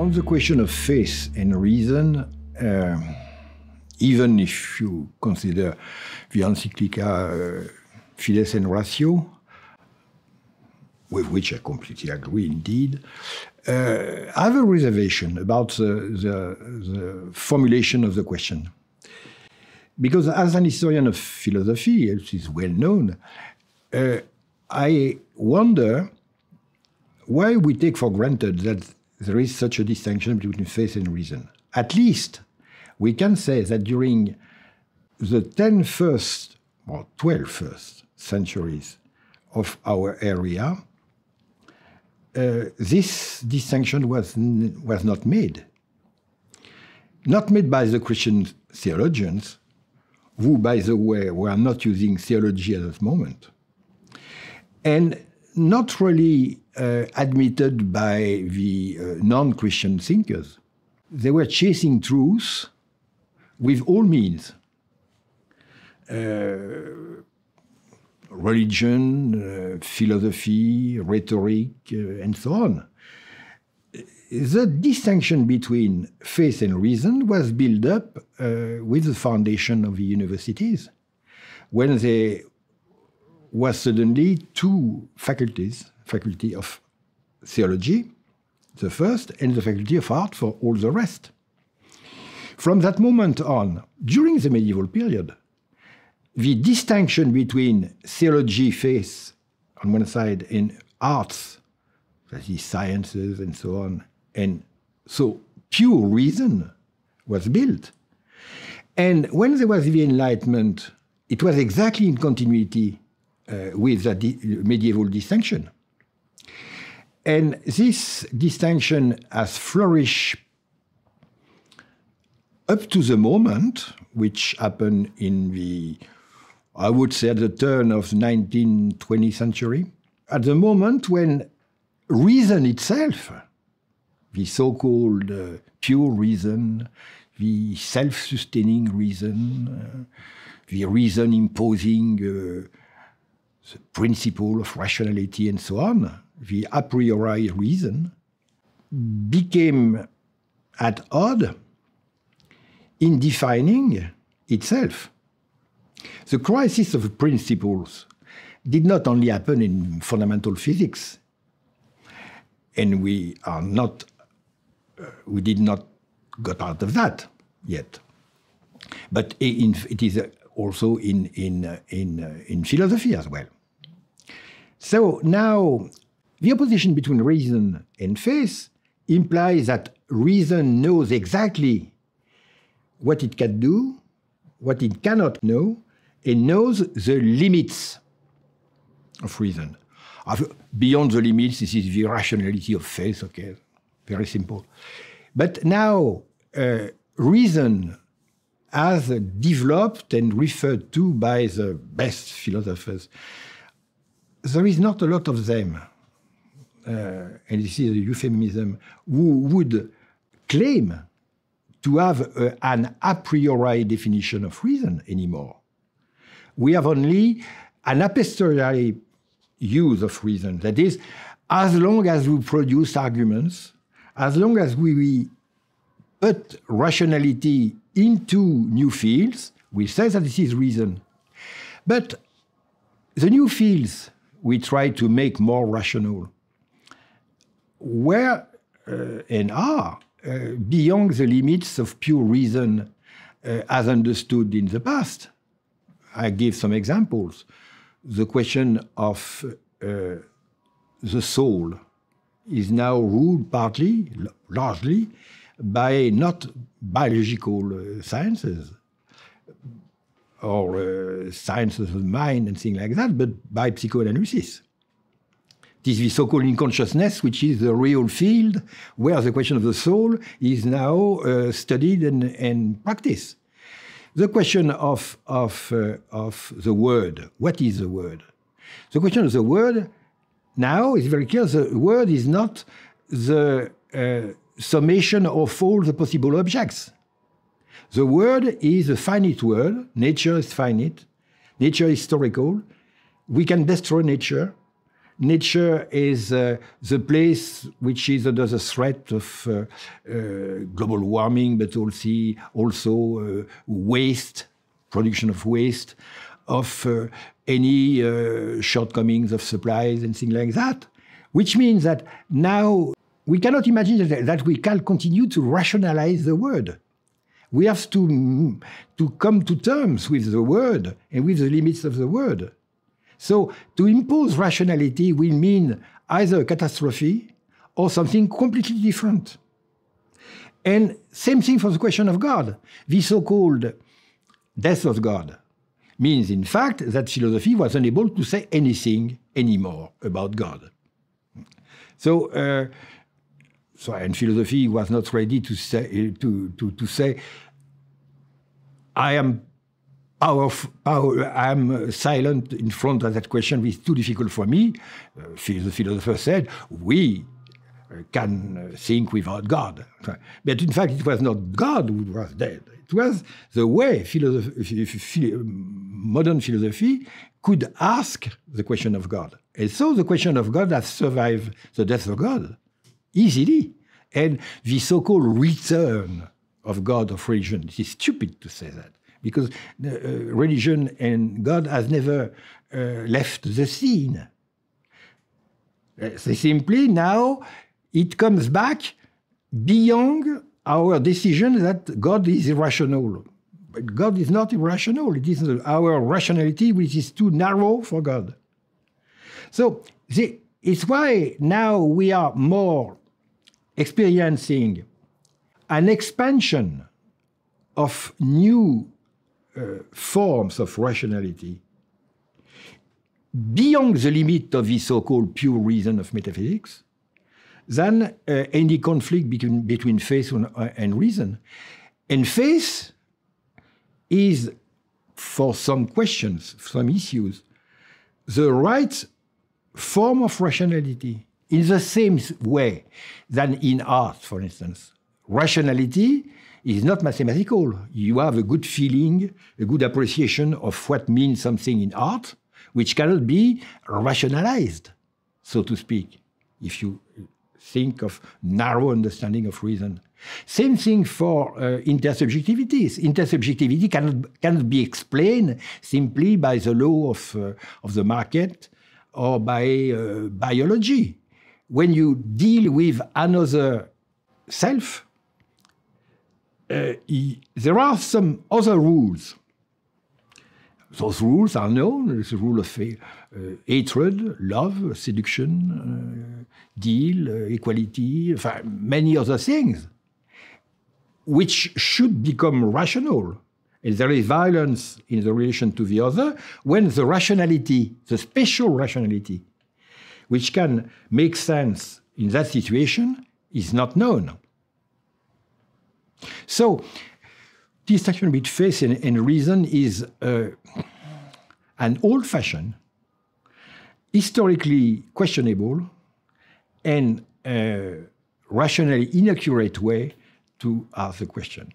On the question of faith and reason, uh, even if you consider the encyclica uh, Fides and Ratio, with which I completely agree indeed, uh, I have a reservation about the, the, the, formulation of the question. Because as an historian of philosophy, it is well known, uh, I wonder why we take for granted that there is such a distinction between faith and reason. At least we can say that during the 10 first or 12 first centuries of our area, uh, this distinction was, was not made. Not made by the Christian theologians, who, by the way, were not using theology at that moment, and not really admitted by the uh, non Christian thinkers. They were chasing truth with all means. Uh, religion, uh, philosophy, rhetoric, uh, and so on. The distinction between faith and reason was built up uh, with the foundation of the universities, when there was suddenly two faculties, faculty of theology, the first, and the faculty of art for all the rest. From that moment on, during the medieval period, the distinction between theology, faith, on one side, and arts, that is sciences and so on, and so pure reason was built. And when there was the Enlightenment, it was exactly in continuity uh, with that di medieval distinction. And this distinction has flourished up to the moment, which happened in the, I would say, at the turn of the 19th, 20th century, at the moment when reason itself, the so-called uh, pure reason, the self-sustaining reason, uh, the reason imposing uh, the principle of rationality and so on, the a priori reason, became at odds in defining itself. The crisis of principles did not only happen in fundamental physics, and we are not, uh, we did not got out of that yet, but in, it is also in in uh, in uh, in philosophy as well. So now, the opposition between reason and faith implies that reason knows exactly what it can do, what it cannot know, and knows the limits of reason. Beyond the limits, this is the rationality of faith, okay, very simple. But now, uh, reason, as developed and referred to by the best philosophers, there is not a lot of them, uh, and this is a euphemism, who would claim to have a, an a priori definition of reason anymore. We have only an a posteriori use of reason. That is, as long as we produce arguments, as long as we put rationality into new fields, we say that this is reason. But the new fields we try to make more rational were uh, and are uh, beyond the limits of pure reason uh, as understood in the past. I give some examples. The question of the soul is now ruled partly, largely, by not biological sciences or uh, sciences of the mind and things like that, but by psychoanalysis. It is the so-called unconsciousness, which is the real field where the question of the soul is now uh, studied and, and practiced. The question of, of, uh, of the word, what is the word? The question of the word now is very clear. The word is not the uh, summation of all the possible objects. The word is a finite word. Nature is finite. Nature is historical. We can destroy nature nature is uh, the place which is under the threat of uh, uh, global warming, but also also uh, waste, production of waste, of uh, any uh, shortcomings of supplies and things like that. Which means that now we cannot imagine that, we can continue to rationalize the world. We have to, to come to terms with the word and with the limits of the word. So to impose rationality will mean either a catastrophe or something completely different. And same thing for the question of God. The so-called death of God means, in fact, that philosophy was unable to say anything anymore about God. So, uh, so and philosophy was not ready to say to, to, to say, I am power, power I am uh, silent in front of that question. It's too difficult for me. Uh, the philosopher said, we uh, can uh, think without God. But in fact, it was not God who was dead. It was the way philosophy, modern philosophy could ask the question of God. And so the question of God has survived the death of God easily. And the so called return of God of religion, it is stupid to say that because uh, religion and God has never uh, left the scene. Uh, simply now it comes back beyond our decision that God is irrational. But God is not irrational. It is our rationality which is too narrow for God. So the, it's why now we are more experiencing an expansion of new forms of rationality beyond the limit of the so called pure reason of metaphysics than uh, any conflict between, between faith and, uh, and reason. And faith is, for some questions, some issues, the right form of rationality in the same way than in art, for instance. Rationality is not mathematical. You have a good feeling, a good appreciation of what means something in art, which cannot be rationalized, so to speak, if you think of narrow understanding of reason. Same thing for uh, intersubjectivities. Intersubjectivity cannot, cannot be explained simply by the law of, uh, of the market or by uh, biology. When you deal with another self, uh, there are some other rules. Those rules are known. The rule of uh, hatred, love, seduction, uh, deal, uh, equality, many other things, which should become rational. And there is violence in the relation to the other when the rationality, the special rationality, which can make sense in that situation, is not known. So, distinction between faith and, and reason is uh, an old fashioned, historically questionable, and uh, rationally inaccurate way to ask the question.